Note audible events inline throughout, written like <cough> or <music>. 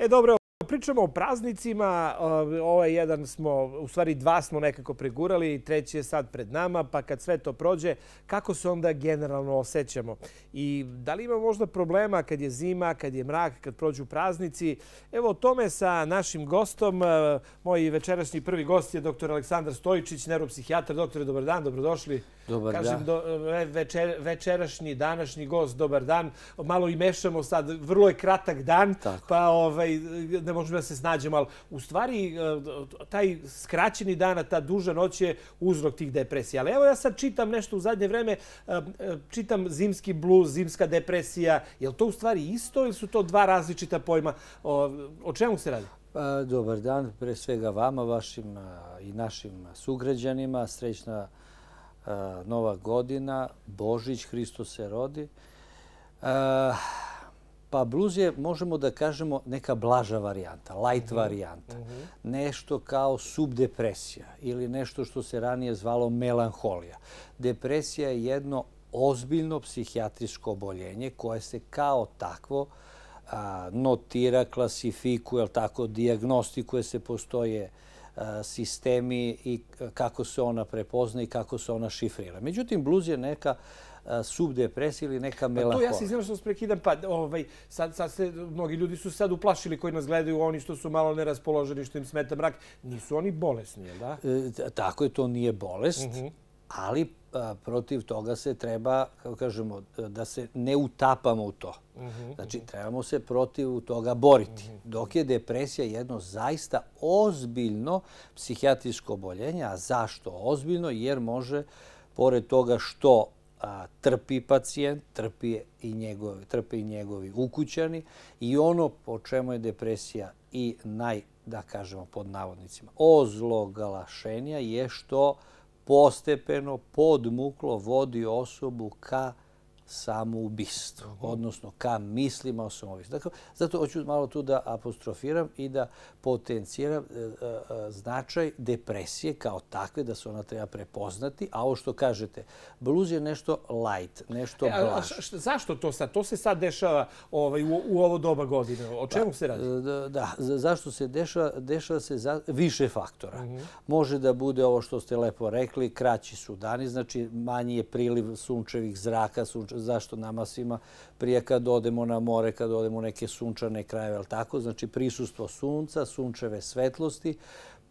E dobro, pričamo o praznicima. Ovaj jedan smo, u stvari dva smo nekako pregurali, treći je sad pred nama, pa kad sve to prođe, kako se onda generalno osjećamo? I da li ima možda problema kad je zima, kad je mrak, kad prođu praznici? Evo o tome sa našim gostom. Moj večerašnji prvi gost je dr. Aleksandar Stojičić, neuropsihijatar. Doktore, dobar dan, dobrodošli. Dobar Kažem, dan. Večer, večerašnji, današnji gost, dobar dan. Malo i mešamo sad, vrlo je kratak dan, Tako. pa ovaj, ne možemo da se snađemo, ali u stvari e, taj skraćeni dan, ta duža noć je uzrok tih depresija. Ali evo ja sad čitam nešto u zadnje vreme, e, e, čitam zimski bluz, zimska depresija. Je li to u stvari isto ili su to dva različita pojma? O, o čemu se radi? Pa, dobar dan, pre svega vama, vašim i našim sugrađanima. Srećna nova godina, Božić, Hristo se rodi. Pa bluz je, možemo da kažemo, neka blaža varijanta, light mhm, varijanta. Mhm. Nešto kao subdepresija ili nešto što se ranije zvalo melanholija. Depresija je jedno ozbiljno psihijatrijsko oboljenje koje se kao takvo notira, klasifikuje, tako, diagnostikuje se, postoje sistemi i kako se ona prepozna i kako se ona šifrira. Međutim, bluz je neka subdepresija ili neka melanholija. Pa to ja se izvijem što se prekidam. Pa, ovaj, sad, sad se, mnogi ljudi su sad uplašili koji nas gledaju, oni što su malo neraspoloženi, što im smeta mrak. Nisu oni bolesni, jel da? E, tako je, to nije bolest, uh mhm. -huh. ali protiv toga se treba, kako kažemo, da se ne utapamo u to. Mhm, znači, mhm. trebamo se protiv toga boriti. Dok je depresija jedno zaista ozbiljno psihijatrijsko oboljenje, a zašto ozbiljno? Jer može, pored toga što trpi pacijent, trpi i njegovi, trpi i njegovi ukućani i ono po čemu je depresija i naj, da kažemo pod navodnicima, ozlogalašenja je što postepeno, podmuklo vodi osobu ka samoubistvo, odnosno ka mislima o samoubistvo. Dakle, zato hoću malo tu da apostrofiram i da potenciram e, e, e, značaj depresije kao takve, da se ona treba prepoznati. A ovo što kažete, bluz je nešto light, nešto blaž. Zašto to sad? To se sad dešava ovaj, u ovo doba godine. O čemu pa, se radi? Da, zašto se dešava? Dešava se za više faktora. Mhm. Može da bude ovo što ste lepo rekli, kraći su dani, znači manji je priliv sunčevih zraka, zašto nama svima prije kad odemo na more, kad odemo u neke sunčane krajeve, ali tako, znači prisustvo sunca, sunčeve svetlosti,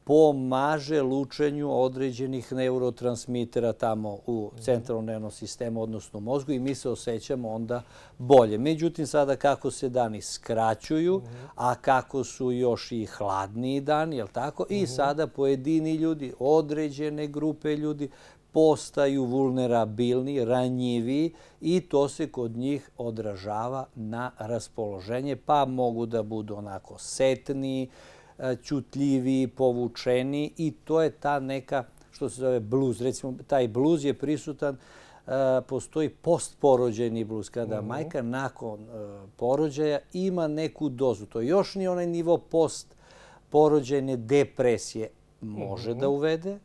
pomaže lučenju određenih neurotransmitera tamo u centralnom nervnom sistemu, odnosno u mozgu i mi se osjećamo onda bolje. Međutim, sada kako se dani skraćuju, a kako su još i hladniji dani, tako? I sada pojedini ljudi, određene grupe ljudi postaju vulnerabilni, ranjivi i to se kod njih odražava na raspoloženje, pa mogu da budu onako setni, čutljivi, povučeni i to je ta neka, što se zove bluz. Recimo, taj bluz je prisutan, postoji postporođeni bluz, kada mhm. majka nakon porođaja ima neku dozu. To još nije onaj nivo postporođene depresije. Može da mhm. uvede,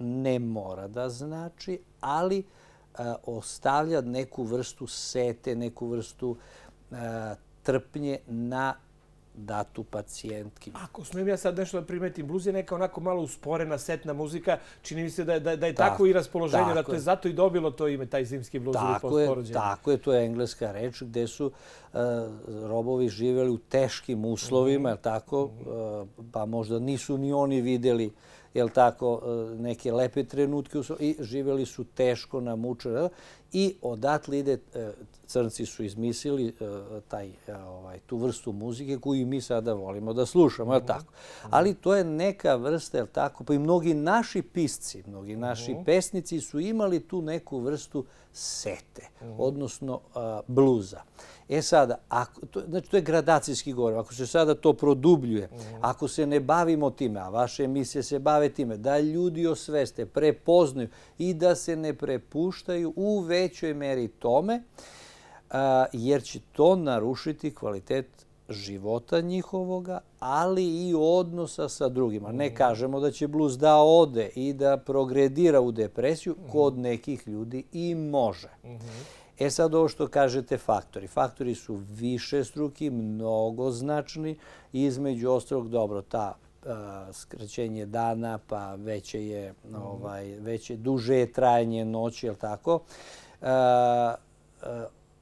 ne mora da znači, ali e, ostavlja neku vrstu sete, neku vrstu e, trpnje na datu pacijentki. Ako smijem ja sad nešto da primetim, bluz je neka onako malo usporena, setna muzika, čini mi se da je, da, je tako, i raspoloženje, da to je zato i dobilo to ime, taj zimski bluz tako ili Tako je, to je engleska reč gde su e, robovi živjeli u teškim uslovima, mm -hmm. tako, pa možda nisu ni oni videli jel tako, e, neke lepe trenutke i živjeli su teško na mučer. I odatle ide, e, crnci su izmislili e, taj, ovaj, tu vrstu muzike koju mi sada volimo da slušamo, jel tako? Ali to je neka vrsta, jel tako, pa i mnogi naši pisci, mnogi naši pesnici su imali tu neku vrstu sete, odnosno bluza. E sada, ako, to, znači to je gradacijski govor, ako se sada to produbljuje, ako se ne bavimo time, a vaše emisije se bave time, da ljudi osveste, prepoznaju i da se ne prepuštaju u većoj meri tome, jer će to narušiti kvalitet života njihovoga, ali i odnosa sa drugima. Ne kažemo da će bluz da ode i da progredira u depresiju, kod nekih ljudi i može. Mhm. E sad ovo što kažete faktori. Faktori su više struki, mnogo značni i između ostalog dobro, ta skraćenje dana, pa veće je, ovaj, veće, duže je trajanje noći, je tako?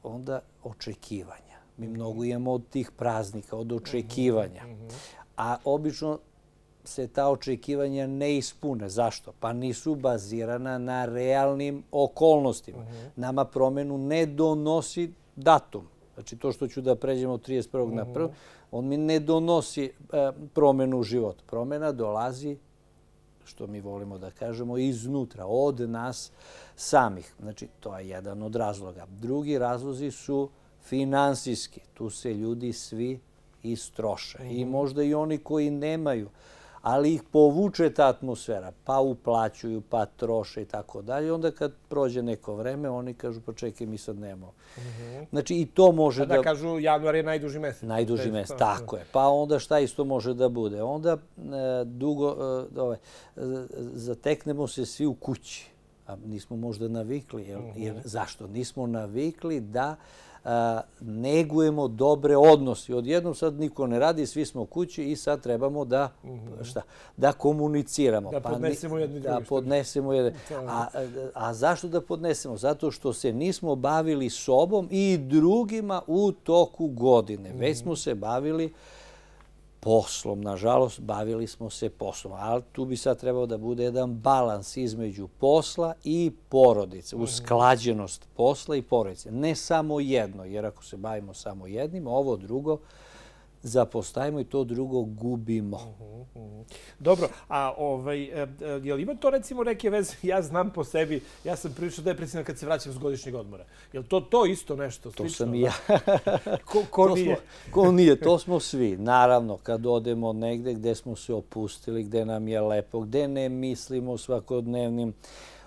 Onda očekivanja. Mi mnogo imamo od tih praznika, od očekivanja. A obično se ta očekivanja ne ispune. Zašto? Pa nisu bazirana na realnim okolnostima. Nama promenu ne donosi datum. Znači to što ću da pređemo od 31. na 1. On mi ne donosi e, promenu u životu. Promena dolazi, što mi volimo da kažemo, iznutra, od nas samih. Znači to je jedan od razloga. Drugi razlozi su finansijski. Tu se ljudi svi istroše. I mhm. možda i oni koji nemaju ali ih povuče ta atmosfera, pa uplaćuju, pa troše i tako dalje. Onda kad prođe neko vreme, oni kažu, pa čekaj, mi sad nemamo. Mhm. Znači i to može da... Da kažu, januar je najduži mesec. Najduži mesec, tako je. Pa onda šta isto može da bude? Onda e, dugo, e, zateknemo se svi u kući. A nismo možda navikli. Jer mhm. zašto? Nismo navikli da negujemo dobre odnosi. Odjednom sad niko ne radi, svi smo kući i sad trebamo da, mhm. šta, da komuniciramo. Da pa podnesemo jedni drugi. Da podnesemo jedni. A, a zašto da podnesemo? Zato što se nismo bavili sobom i drugima u toku godine. Već mhm. smo se bavili poslom. Nažalost, bavili smo se poslom. Ali tu bi sad trebao da bude jedan balans između posla i porodice. Mhm. Usklađenost posla i porodice. Ne samo jedno, jer ako se bavimo samo jednim, ovo drugo zapostajimo i to drugo gubimo. Mhm, mhm. Dobro, a ovaj, e, e, je li ima to recimo neke veze? <laughs> Ja znam po sebi, ja sam prilično depresivan kad se vraćam s godišnjeg odmora. Je li to, to isto nešto? To sam i ja. <laughs> ko, ko nije? ko nije, to smo svi. Naravno, kad odemo negde gde smo se opustili, gde nam je lepo, gde ne mislimo svakodnevnim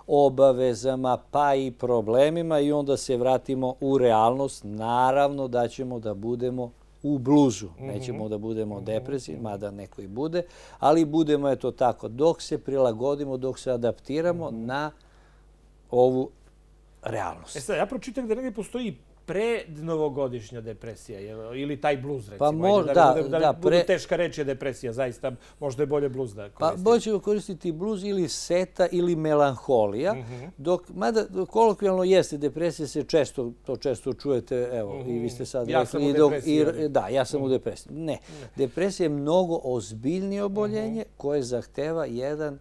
obavezama, pa i problemima i onda se vratimo u realnost. Naravno da ćemo da budemo u bluzu. Mhm. Nećemo da budemo mhm. depresivni, mada neko i bude, ali budemo eto tako. Dok se prilagodimo, dok se adaptiramo mhm. na ovu realnost. E sad, ja pročitam da negdje postoji prednovogodišnja depresija ili taj bluz, recimo. Pa možda, da, da, da, da budu pre... teška reč je depresija, zaista, možda je bolje bluz da koristiti. Pa bolje ćemo koristiti bluz ili seta ili melanholija, uh -huh. dok, mada kolokvijalno jeste, depresija se često, to često čujete, evo, uh -huh. i vi ste sad ja rekli. Sam i dok, i, da, ja sam uh -huh. u depresiji. Ne. ne, depresija je mnogo ozbiljnije oboljenje uh -huh. koje zahteva jedan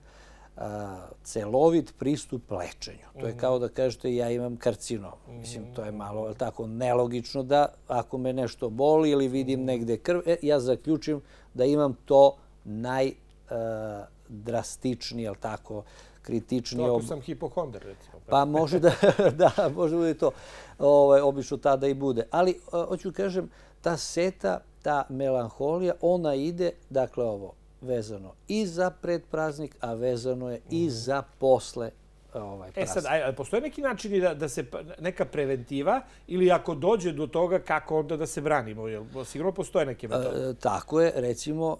celovit pristup lečenju. To je mhm. kao da kažete ja imam karcinom. Mislim, to je malo tako nelogično da ako me nešto boli ili vidim negde krv, e, ja zaključim da imam to najdrastičnije, ali tako, kritičnije. To ako sam hipohonder, recimo. Pa može da, <laughs> da, može bude to. Ovaj, obično tada i bude. Ali, hoću kažem, ta seta, ta melanholija, ona ide, dakle ovo, vezano i za predpraznik, a vezano je i za posle ovaj praznik. E sad, a, postoje neki način da, da se neka preventiva ili ako dođe do toga kako onda da se branimo? Jel, sigurno postoje neke metode? E, tako je, recimo,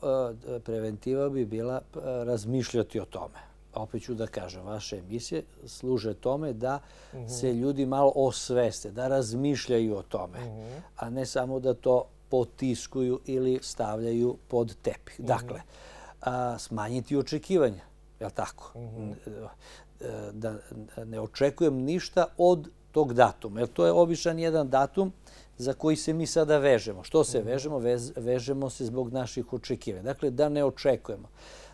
e, preventiva bi bila e, razmišljati o tome. Opet ću da kažem, vaše emisije služe tome da mhm. se ljudi malo osveste, da razmišljaju o tome, mhm. a ne samo da to potiskuju ili stavljaju pod tepih. Dakle, smanjiti očekivanja. Je li tako? Mhm. Da ne očekujem ništa od tog datuma. Jer to je običan jedan datum za koji se mi sada vežemo. Što se mhm. vežemo? Vežemo se zbog naših očekivanja. Dakle, da ne očekujemo.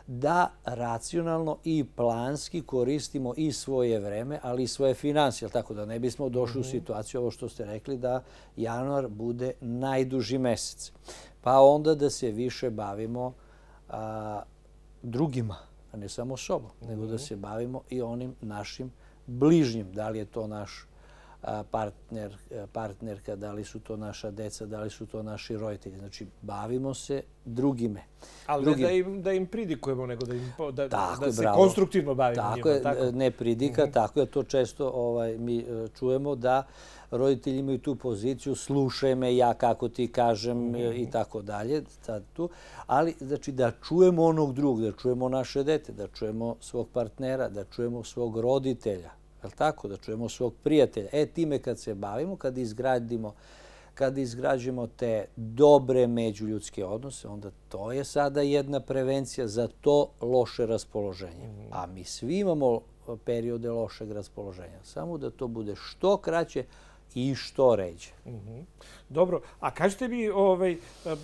Da racionalno i planski koristimo i svoje vreme, ali i svoje financije. Tako da ne bismo došli u mhm. situaciju, ovo što ste rekli, da januar bude najduži mesec. Pa onda da se više bavimo a, drugima, a ne samo sobom, nego da mhm. se bavimo i onim našim bližnjim. Da li je to naš partner, partnerka, da li su to naša deca, da li su to naši roditelji. Znači, bavimo se drugime. Ali Drugim. ne da im, da im pridikujemo, nego da, im, da, tako da se bravo. konstruktivno bavimo tako njima. Je, tako ne pridika, mm -hmm. tako je to često ovaj, mi e, čujemo da roditelji imaju tu poziciju, slušaj me ja kako ti kažem mm -hmm. i tako dalje. Sad tu. Ali znači, da čujemo onog drugog, da čujemo naše dete, da čujemo svog partnera, da čujemo svog roditelja Je tako? Da čujemo svog prijatelja. E, time kad se bavimo, kad izgradimo kad izgrađujemo te dobre međuljudske odnose, onda to je sada jedna prevencija za to loše raspoloženje. A mi svi imamo periode lošeg raspoloženja. Samo da to bude što kraće, i što ređe. Mhm. Dobro, a kažete mi, ovaj,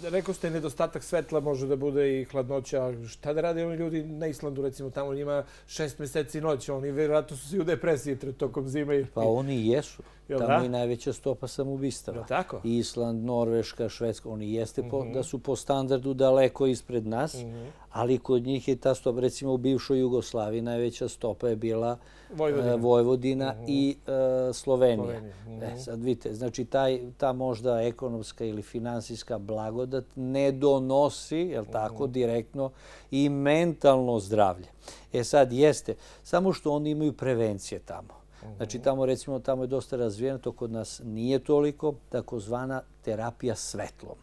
rekao ste, nedostatak svetla može da bude i hladnoća. Šta da rade oni ljudi na Islandu, recimo, tamo njima šest meseci noć, oni vjerojatno su svi u depresiji tokom zime. Pa oni jesu. Tamo i najveća stopa samobistava. Tako? Island, Norveška, Švedska, oni jeste mhm. da su po standardu daleko ispred nas, mhm. ali kod njih je ta stopa, recimo u bivšoj Jugoslaviji, najveća stopa je bila Vojvodina, e, i e, Slovenija. E, sad vidite, znači taj, ta možda ekonomska ili finansijska blagodat ne donosi, je tako, direktno i mentalno zdravlje. E sad jeste, samo što oni imaju prevencije tamo. Znači tamo recimo tamo je dosta razvijeno, to kod nas nije toliko, takozvana terapija svetlom.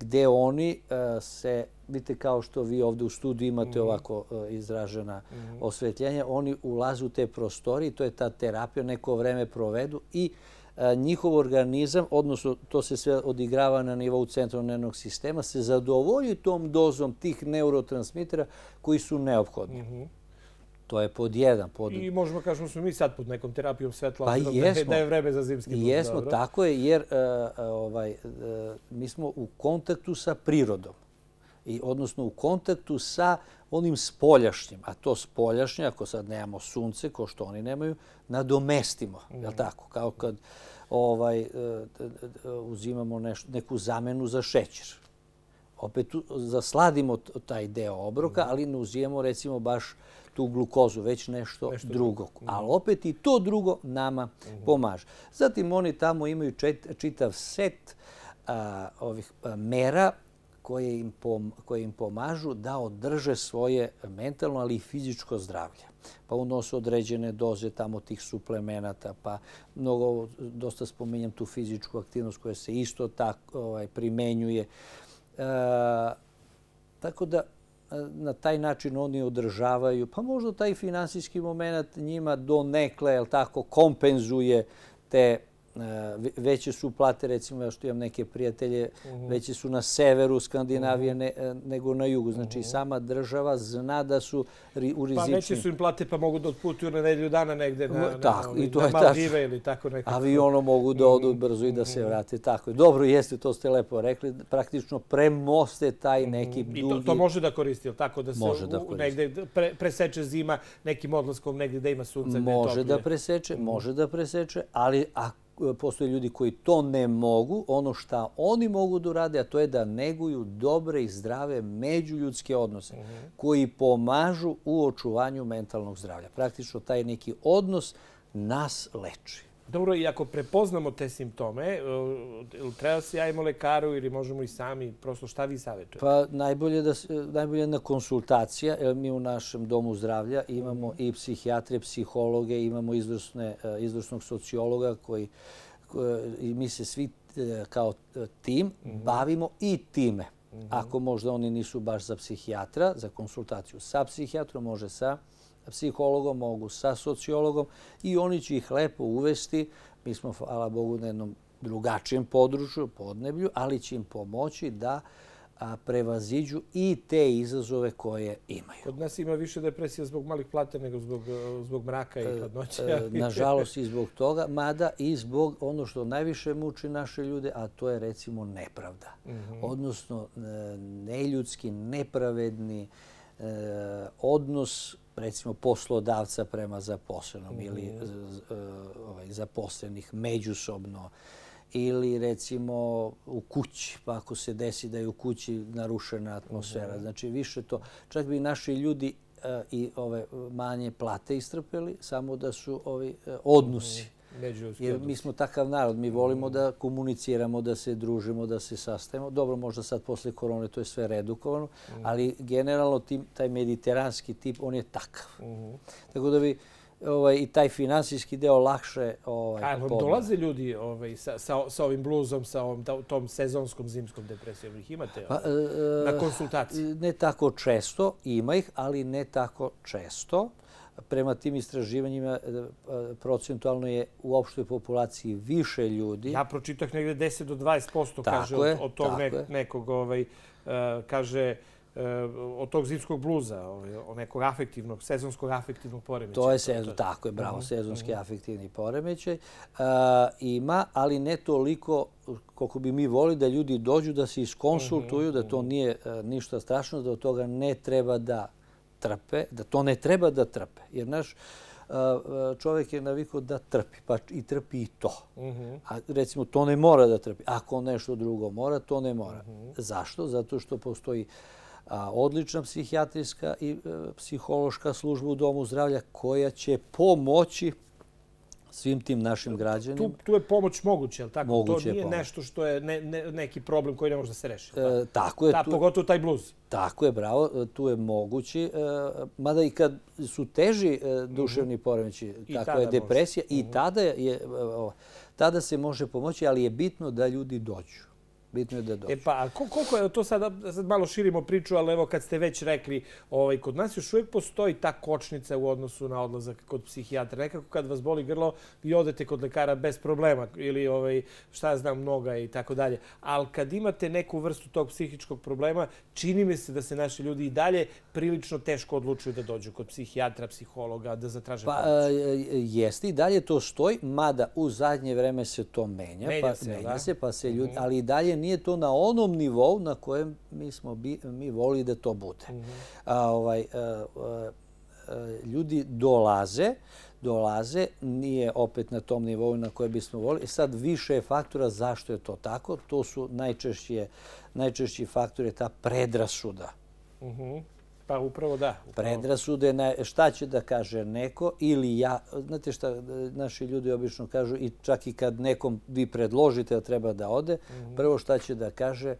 Gde oni e, se, vidite kao što vi ovdje u studiju imate mhm. ovako e, izražena mhm. osvetljenja, oni ulazu u te prostori to je ta terapija, neko vreme provedu i njihov organizam, odnosno to se sve odigrava na nivou centralnog sistema, se zadovolji tom dozom tih neurotransmitera koji su neophodni. Mhm. To je pod jedan. Pod... I možemo kažemo smo mi sad pod nekom terapijom svetla. Pa jesmo. Da je vreme za zimski I jesmo, tako je, jer e, e, ovaj, e, mi smo u kontaktu sa prirodom. I odnosno u kontaktu sa onim spoljašnjim. A to spoljašnje, ako sad nemamo sunce, ko što oni nemaju, nadomestimo. Mm. Je tako? Kao kad ovaj, uzimamo nešto, neku zamenu za šećer. Opet zasladimo taj deo obroka, ali ne uzijemo recimo baš tu glukozu, već nešto, drugo. Ali opet i to drugo nama pomaže. Zatim oni tamo imaju čitav set ovih mera koje im, pom, koje im pomažu da održe svoje mentalno, ali i fizičko zdravlje. Pa unosu određene doze tamo tih suplemenata, pa mnogo, dosta spominjem tu fizičku aktivnost koja se isto tako ovaj, primenjuje. E, tako da na taj način oni održavaju, pa možda taj finansijski moment njima do nekle kompenzuje te veće su plate, recimo, što imam neke prijatelje, mhm. veće su na severu Skandinavije mhm. e, nego na jugu. Znači, mhm. sama država zna da su u rizičnim... Pa veće su im plate, pa mogu da otputuju na nedelju dana negde na Maldive ili tako nekako. Aviono mogu da odu brzo i da se vrate. Tako je. Dobro, jeste, to ste lepo rekli. Praktično premoste taj neki dugi... I to može da koristi, ili tako? Da se negde preseče zima nekim odlaskom negde gde ima sunce, Može da preseče, može da preseče, ali postoje ljudi koji to ne mogu, ono što oni mogu da urade, a to je da neguju dobre i zdrave međuljudske odnose koji pomažu u očuvanju mentalnog zdravlja. Praktično taj neki odnos nas leči. Dobro, i ako prepoznamo te simptome, e, treba se javimo lekaru ili možemo i sami, prosto šta vi savjetujete? Pa najbolje, da, najbolje na konsultacija, jer mi u našem domu zdravlja imamo i psihijatre, psihologe, imamo izvrsne, e, izvrsnog sociologa koji, i mi se svi e, kao tim mhm. bavimo i time. Mhm. Ako možda oni nisu baš za psihijatra, za konsultaciju sa psihijatrom, može sa psihologom, mogu sa sociologom i oni će ih lepo uvesti. Mi smo, hvala Bogu, na jednom drugačijem području, podneblju, ali će im pomoći da prevaziđu i te izazove koje imaju. Kod nas ima više depresija zbog malih plate nego zbog, zbog mraka i e, hladnoća. E, nažalost i zbog toga, mada i zbog ono što najviše muči naše ljude, a to je recimo nepravda. Mhm. Odnosno e, neljudski, nepravedni odnos recimo poslodavca prema zaposlenom ili mhm. ovaj, zaposlenih međusobno ili recimo u kući, pa ako se desi da je u kući narušena atmosfera. Mhm. Znači više to, čak bi naši ljudi e, i ove manje plate istrpeli, samo da su ovi e, odnosi. Mhm. Jer mi smo takav narod, mi volimo da komuniciramo, da se družimo, da se sastajemo. Dobro, možda sad posle korone to je sve redukovano, ali generalno taj mediteranski tip, on je takav. Tako da bi ovaj, i taj finansijski deo lakše ovaj, A, dolaze ljudi ovaj, sa, sa, sa ovim bluzom, sa ovom, tom sezonskom zimskom depresijom? Ih imate pa, na konsultaciji? Ne tako često, ima ih, ali ne tako često prema tim istraživanjima procentualno je u opštoj populaciji više ljudi. Ja pročitah negde 10 do 20% kaže od tog nekog, ovaj, kaže, E, od tog zimskog bluza, ovaj, od nekog afektivnog, sezonskog afektivnog poremeća. To je sezon, tako je, bravo, mhm, sezonski mhm. afektivni poremećaj. E, ima, ali ne toliko koliko bi mi voli da ljudi dođu da se iskonsultuju, da to mhm, nije e, ništa strašno, da od toga ne treba da trpe, da to ne treba da trpe. Jer naš čovjek je navikao da trpi, pa i trpi i to. A recimo, to ne mora da trpi. Ako nešto drugo mora, to ne mora. Zašto? Zato što postoji odlična psihijatrijska i e, psihološka služba u Domu zdravlja koja će pomoći svim tim našim građanima. Tu je pomoć moguće, ali tako? To nije nešto što je neki problem koji ne može da se reši. E, tako je. Pogotovo taj bluz. Tako je, bravo. E, tu je moguće. Mada i kad su teži duševni mhm. poremeći, tako je depresija, i mhm. tada se može pomoći, ali je bitno da ljudi dođu. Bitno je da dođe. E pa, koliko je to sada, sad malo širimo priču, ali evo kad ste već rekli, ovaj, kod nas još uvijek postoji ta kočnica u odnosu na odlazak kod psihijatra. Nekako kad vas boli grlo, vi odete kod lekara bez problema ili ovaj, šta znam, noga i tako dalje. Ali kad imate neku vrstu tog psihičkog problema, čini mi se da se naši ljudi i dalje prilično teško odlučuju da dođu kod psihijatra, psihologa, da zatraže pa, pomoć. Pa, jeste i dalje to stoji, mada u zadnje vreme se to menja. Menja pa, se, menja se, pa se ljudi, mhm. ali i dalje nije to na onom nivou na kojem mi smo mi voli da to bude. Mhm. Ovaj, ljudi dolaze, dolaze, nije opet na tom nivou na kojem bismo volili. Sad više je faktora zašto je to tako. To su najčešći, najčešći faktori ta predrasuda. Mhm. Pa upravo da. Predrasude na šta će da kaže neko ili ja. Znate šta naši ljudi obično kažu i čak i kad nekom vi predložite da treba da ode, mhm. prvo šta će da kaže,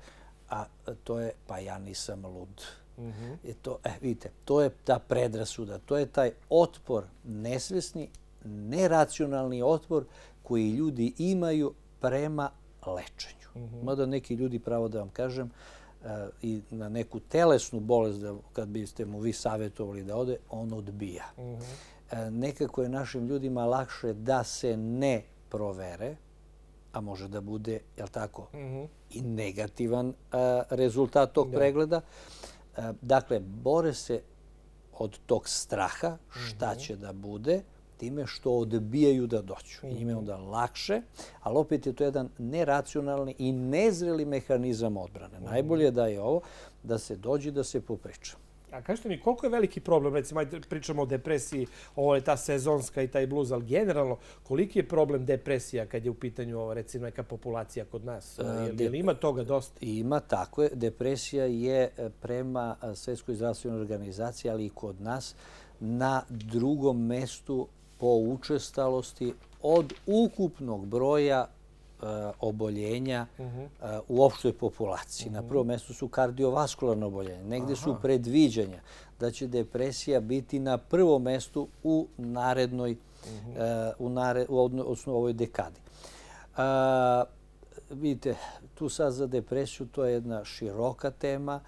a to je pa ja nisam lud. Mhm. I to, eh, vidite, to je ta predrasuda, to je taj otpor nesvesni, neracionalni otpor koji ljudi imaju prema lečenju. Mhm. Mada neki ljudi, pravo da vam kažem, i na neku telesnu bolest, kad biste mu vi savjetovali da ode, on odbija. Mhm. Nekako je našim ljudima lakše da se ne provere, a može da bude, jel tako, mhm. i negativan rezultat tog pregleda. Dakle, bore se od tog straha šta mhm. će da bude, time što odbijaju da doću. I njima je onda lakše, ali opet je to jedan neracionalni i nezreli mehanizam odbrane. Najbolje je da je ovo, da se dođe da se popriča. A kažete mi, koliko je veliki problem, recimo, pričamo o depresiji, ovo je ta sezonska i taj bluz, ali generalno, koliki je problem depresija kad je u pitanju, ovo, recimo, neka populacija kod nas? Je li ima toga dosta? Ima, tako je. Depresija je e, prema e, Svetskoj zdravstvenoj organizaciji, ali i kod nas, na drugom mestu po učestalosti od ukupnog broja e, oboljenja mhm. e, u opštoj populaciji. Na mhm. prvom mjestu su kardiovaskularne oboljenja. Negde su predviđanja da će depresija biti na prvom mjestu u narednoj mhm. e, u ovoj dekadi. Vidite, tu sad za depresiju to je jedna široka tema.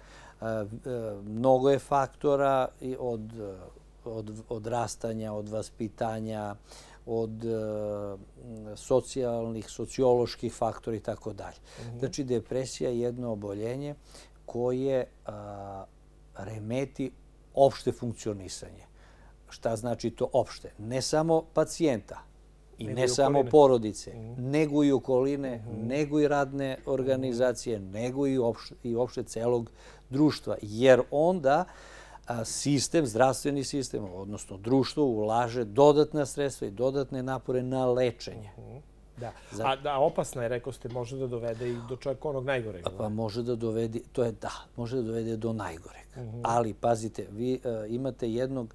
Mnogo je faktora od od odrastanja, od vaspitanja, od e, socijalnih, socioloških faktora i tako dalje. Mhm. Znači, depresija je jedno oboljenje koje remeti opšte funkcionisanje. Šta znači to opšte? Ne samo pacijenta i ne samo porodice, mhm. nego i okoline, mhm. nego i radne organizacije, nego i opšte celog društva. Jer onda sistem, zdravstveni sistem, odnosno društvo, ulaže dodatne sredstva i dodatne napore na lečenje. Mhm. Da. A da, opasna je, rekao ste, može da dovede i do čovjeka onog najgoreg. Pa može da dovede, to je da, može da dovede do najgoreg. Mhm. Ali, pazite, vi e, imate jednog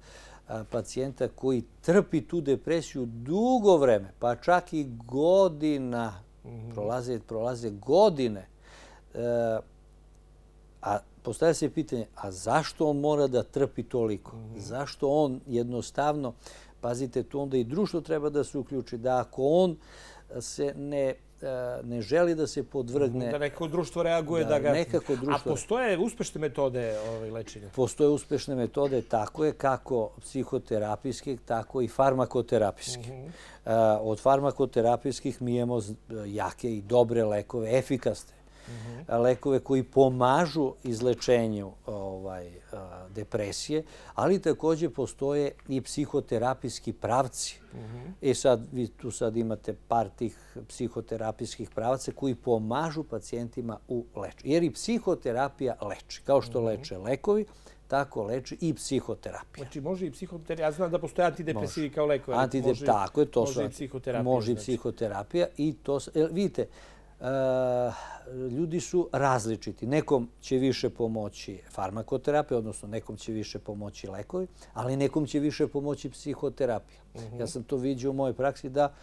pacijenta koji trpi tu depresiju dugo vreme, pa čak i godina, mhm. prolaze, prolaze godine, e, a postavlja se pitanje, a zašto on mora da trpi toliko? Mhm. Zašto on jednostavno, pazite, tu onda i društvo treba da se uključi, da ako on se ne ne želi da se podvrgne... Da nekako društvo reaguje da, ga... Nekako društvo... A postoje uspešne metode ovaj, lečenja? Postoje uspešne metode, tako je, kako psihoterapijske, tako i farmakoterapijske. Mhm. Od farmakoterapijskih mi imamo jake i dobre lekove, efikasne lekove koji pomažu izlečenju ovaj, depresije, ali također postoje i psihoterapijski pravci. I sad, vi tu sad imate par tih psihoterapijskih pravaca koji pomažu pacijentima u lečenju. Jer i psihoterapija leči. Kao što leče lekovi, tako leči i psihoterapija. Znači može i psihoterapija. Ja znam da postoje antidepresivi kao lekovi. Antidep, tako je, to može i psihoterapija. Može i znači. psihoterapija. I to, vidite, ljudi su različiti. Nekom će više pomoći farmakoterapija, odnosno nekom će više pomoći lekovi, ali nekom će više pomoći psihoterapija. Ja sam to vidio u mojoj praksi da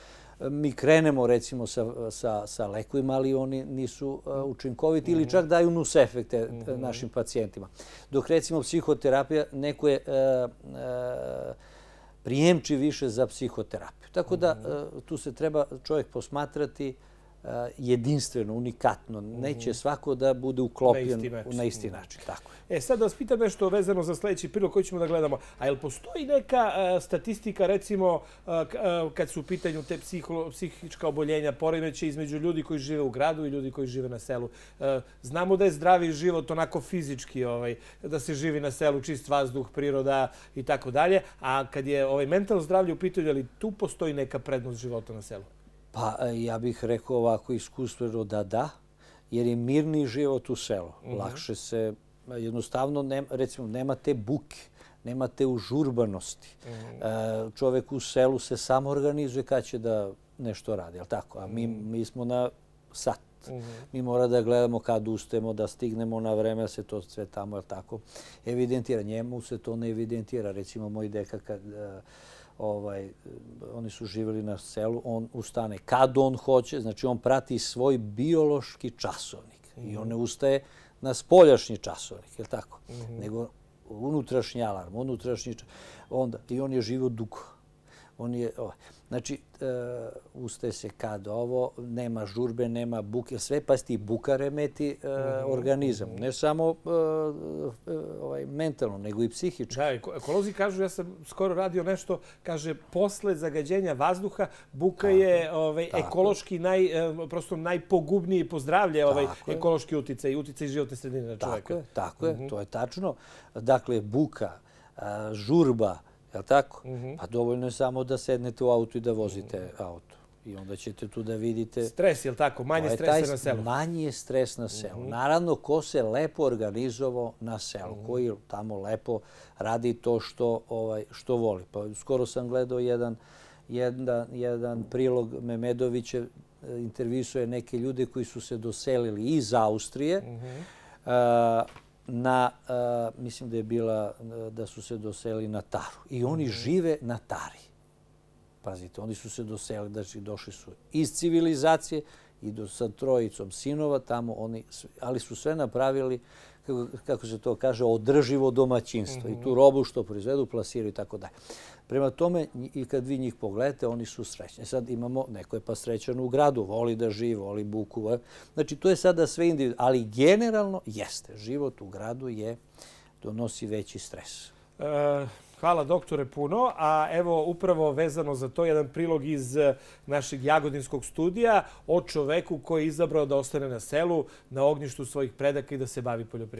eh, mi krenemo recimo sa, sa, sa lekovima, ali oni nisu eh, učinkoviti ili čak daju nus efekte našim pacijentima. Dok recimo psihoterapija, neko je prijemči više za psihoterapiju. Tako da tu se treba čovjek posmatrati Eh, jedinstveno, unikatno. Neće mhm. svako da bude uklopljen na isti način. Tako E, sad da vas pitam nešto vezano za sljedeći prilog koji ćemo da gledamo. A je li postoji neka eh, statistika, recimo, eh, kad su u pitanju te psihička oboljenja, poremeće između ljudi koji žive u gradu i ljudi koji žive na selu? Znamo da je zdravi život onako fizički, ovaj, da se živi na selu, čist vazduh, priroda i tako dalje. A kad je ovaj mentalno zdravlje u pitanju, ali tu postoji neka prednost života na selu? Pa e, ja bih rekao ovako iskustveno da da, jer je mirni život u selu. Mhm. Lakše se, jednostavno, recimo, nema te buke, nema te užurbanosti. Mhm. E, čovek u selu se samo organizuje kad će da nešto radi, ali tako? A mi, mhm. mi smo na sat. Mi mora da gledamo kad ustemo, da stignemo na vreme, da se to sve tamo, tako, evidentira. Njemu se to ne evidentira. Recimo, moj deka kad e, ovaj, oni su živjeli na selu, on ustane kad on hoće, znači on prati svoj biološki časovnik i on ne ustaje na spoljašnji časovnik, je tako? Mhm. Nego unutrašnji alarm, unutrašnji časovnik. Onda, I on je živo dugo. On je, ovaj, Znači, e, ustaje se kad ovo, nema žurbe, nema buke, sve pa ti buka remeti e, mhm. organizam. Ne samo e, ovaj, mentalno, nego i psihički. Da, ekolozi kažu, ja sam skoro radio nešto, kaže, posle zagađenja vazduha, buka je ovaj, ekološki naj, prosto najpogubniji pozdravlje ovaj, ekološki uticaj i uticaj životne sredine na. Tako je, tako je, mhm. to je tačno. Dakle, buka, žurba, Je li tako? Mhm. Pa dovoljno je samo da sednete u auto i da vozite auto. I onda ćete tu da vidite... Stres, je li tako? Manje stresa na selu? Manji je stres na selu. Mhm. Naravno, ko se lepo organizovao na selu, mhm. koji tamo lepo radi to što, ovaj, što voli. Pa skoro sam gledao jedan, jedan, jedan prilog Memedoviće, intervjusuje neke ljude koji su se doselili iz Austrije, na, uh, mislim da je bila, da su se doseli na Taru. I oni mm žive na Tari. Pazite, oni su se doseli, znači došli su iz civilizacije i do, sa trojicom sinova tamo, oni, ali su sve napravili, kako, kako se to kaže, održivo domaćinstvo. Mm -hmm. I tu robu što proizvedu, plasiraju i tako dalje. Prema tome, i kad vi njih pogledate, oni su srećni. Sad imamo, neko je pa srećan u gradu, voli da živi, voli buku. Znači, to je sada sve individualno. Ali generalno jeste. Život u gradu je, donosi veći stres. E, hvala doktore puno. A evo upravo vezano za to jedan prilog iz eh, našeg jagodinskog studija o čoveku koji je izabrao da ostane na selu, na ognjištu svojih predaka i da se bavi poljoprivredom.